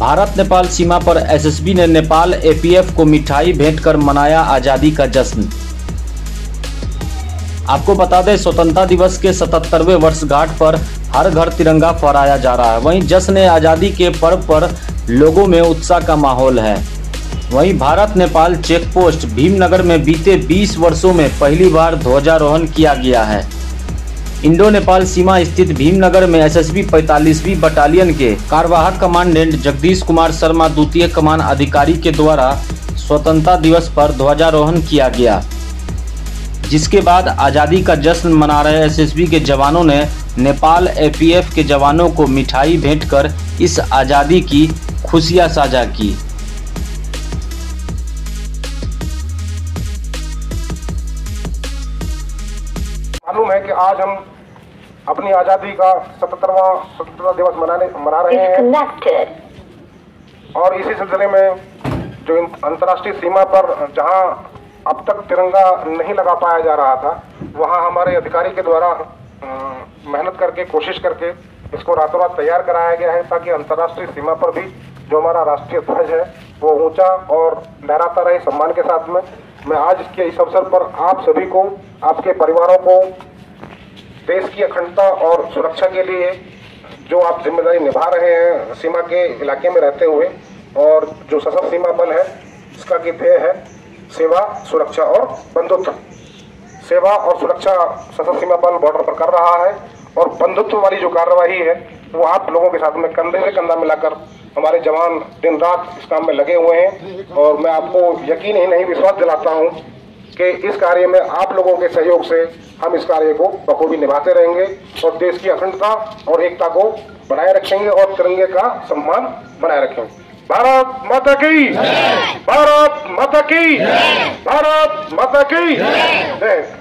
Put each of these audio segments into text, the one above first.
भारत नेपाल सीमा पर एसएसबी ने नेपाल एपीएफ को मिठाई भेंट कर मनाया आज़ादी का जश्न। आपको बता दें, स्वतंत्रता दिवस के 77वें वर्षगांठ पर हर घर तिरंगा फहराया जा रहा है। वहीं जश्न आज़ादी के पर्व पर लोगों में उत्साह का माहौल है। वहीं भारत नेपाल चेक पोस्ट भीमनगर में बीते 20 वर्षों में पहली बार ध्वजारोहण किया गया है। इंडो नेपाल सीमा स्थित भीमनगर में एसएसबी 45वीं बटालियन के कार्यवाहक कमांडेंट जगदीश कुमार शर्मा द्वितीय कमान अधिकारी के द्वारा स्वतंत्रता दिवस पर ध्वजारोहण किया गया, जिसके बाद आज़ादी का जश्न मना रहे एसएसबी के जवानों ने नेपाल एपीएफ के जवानों को मिठाई भेंट कर इस आज़ादी की खुशियाँ साझा की। मालूम है कि आज हम अपनी आज़ादी का सतहत्तरवा स्वतंत्रता दिवस मनाने मना रहे हैं। और इसी सिलसिले में जो अंतर्राष्ट्रीय सीमा पर जहाँ अब तक तिरंगा नहीं लगा पाया जा रहा था वहाँ हमारे अधिकारी के द्वारा मेहनत करके कोशिश करके इसको रातों रात तैयार कराया गया है ताकि अंतर्राष्ट्रीय सीमा पर भी जो हमारा राष्ट्रीय ध्वज है वो ऊँचा और लहराता रहे सम्मान के साथ में। मैं आज इसके इस अवसर पर आप सभी को आपके परिवारों को देश की अखंडता और सुरक्षा के लिए जो आप ज़िम्मेदारी निभा रहे हैं, सीमा के इलाके में रहते हुए, और जो सशस्त्र सीमा बल है, इसका की ध्येय है, सेवा, सुरक्षा और बंधुत्व। सेवा और सुरक्षा सशस्त्र सीमा बल बॉर्डर पर कर रहा है, और बंधुत्व वाली जो कार्यवाही है, वो आप लोगों के साथ में कंधे से कंधा मिलाकर हमारे जवान दिन रात इस काम में लगे हुए हैं, और मैं आपको यकीन ही नहीं, विश्वास दिलाता हूँ कि इस कार्य में आप लोगों के सहयोग से हम इस कार्य को बखूबी निभाते रहेंगे और देश की अखंडता और एकता को बनाए रखेंगे और तिरंगे का सम्मान बनाए रखेंगे। भारत माता की भारत माता की भारत माता की जय।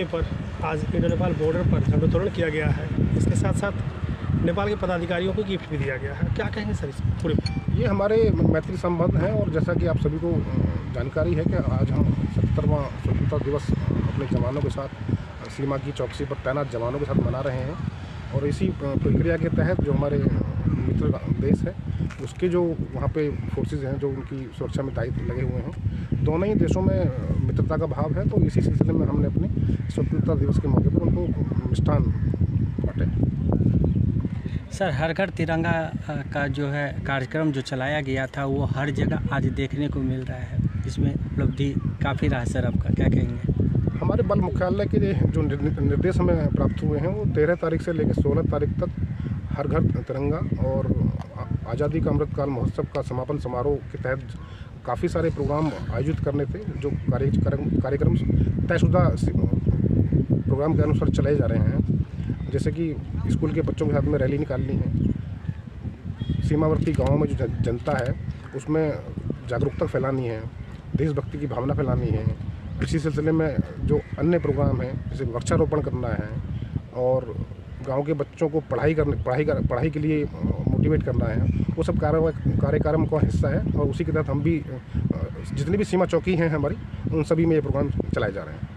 मौके पर आज इंडो नेपाल बॉर्डर पर झंडोत्तोलन किया गया है। इसके साथ साथ नेपाल के पदाधिकारियों को गिफ्ट भी दिया गया है। क्या कहेंगे सर इस पूरे ये हमारे मैत्री संबंध हैं और जैसा कि आप सभी को जानकारी है कि आज हम सत्तरवां स्वतंत्रता दिवस अपने जवानों के साथ सीमा की चौकसी पर तैनात जवानों के साथ मना रहे हैं। और इसी प्रक्रिया के तहत जो हमारे मित्र देश है उसके जो वहाँ पे फोर्सेज हैं जो उनकी सुरक्षा में दायित्व लगे हुए हैं दोनों ही देशों में मित्रता का भाव है तो इसी सिलसिले में हमने अपने स्वतंत्रता दिवस के मौके पर उनको मिष्ठान बांटे। सर हर घर तिरंगा का जो है कार्यक्रम जो चलाया गया था वो हर जगह आज देखने को मिल रहा है। इसमें उपलब्धि काफ़ी रहा सर आपका क्या कहेंगे? हमारे बल मुख्यालय के जो निर्देश हमें प्राप्त हुए हैं वो तेरह तारीख से लेकर सोलह तारीख तक हर घर तिरंगा और आज़ादी का अमृतकाल महोत्सव का समापन समारोह के तहत काफ़ी सारे प्रोग्राम आयोजित करने थे, जो कार्यक्रम कार्यक्रम तयशुदा प्रोग्राम के अनुसार चलाए जा रहे हैं। जैसे कि स्कूल के बच्चों के साथ में रैली निकालनी है। सीमावर्ती गाँव में जो जन- जनता है, उसमें जागरूकता फैलानी है, देशभक्ति की भावना फैलानी है। इसी सिलसिले में जो अन्य प्रोग्राम हैं, जैसे वृक्षारोपण करना है और गाँव के बच्चों को पढ़ाई करने पढ़ाई कर, पढ़ाई के लिए मोटिवेट करना है। वो सब कार्य कार्यक्रम का हिस्सा है और उसी के तहत हम भी जितनी भी सीमा चौकी हैं हमारी उन सभी में ये प्रोग्राम चलाए जा रहे हैं।